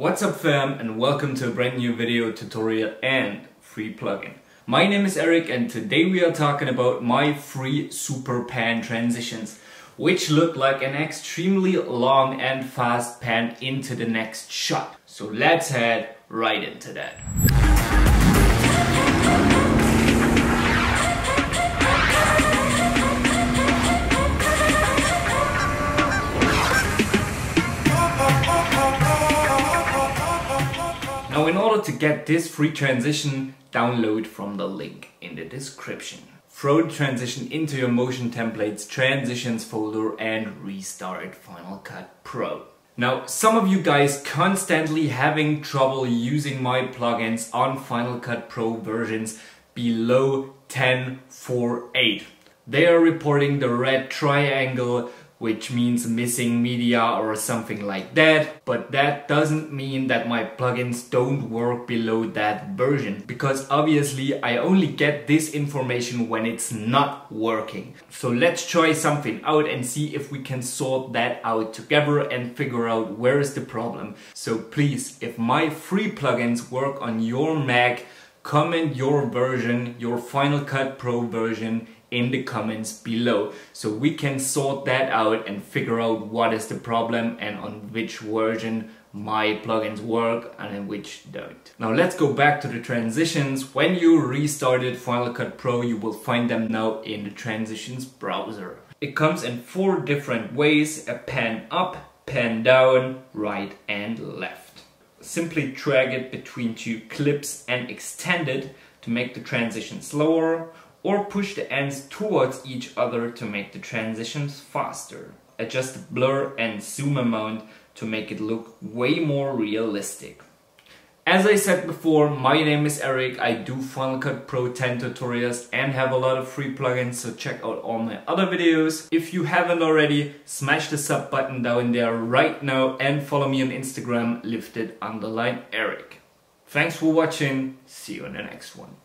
What's up fam and welcome to a brand new video tutorial and free plugin. My name is Erik and today we are talking about my free super pan transitions which look like an extremely long and fast pan into the next shot. So let's head right into that. Now in order to get this free transition, download from the link in the description. Throw the transition into your Motion Templates transitions folder and restart Final Cut Pro. Now, some of you guys constantly having trouble using my plugins on Final Cut Pro versions below 10.4.8. They are reporting the red triangle which means missing media or something like that. But that doesn't mean that my plugins don't work below that version because obviously I only get this information when it's not working. So let's try something out and see if we can sort that out together and figure out where is the problem. So please, if my free plugins work on your Mac, comment your version, your Final Cut Pro version in the comments below so we can sort that out and figure out what is the problem and on which version my plugins work and in which don't. Now let's go back to the transitions. When you restarted Final Cut Pro you will find them now in the transitions browser. It comes in four different ways, a pan up, pan down, right and left. Simply drag it between two clips and extend it to make the transition slower or push the ends towards each other to make the transitions faster. Adjust the blur and zoom amount to make it look way more realistic. As I said before, my name is Erik, I do Final Cut Pro 10 tutorials and have a lot of free plugins, so check out all my other videos. If you haven't already, smash the sub button down there right now and follow me on Instagram, lifted underline Erik. Thanks for watching, see you in the next one.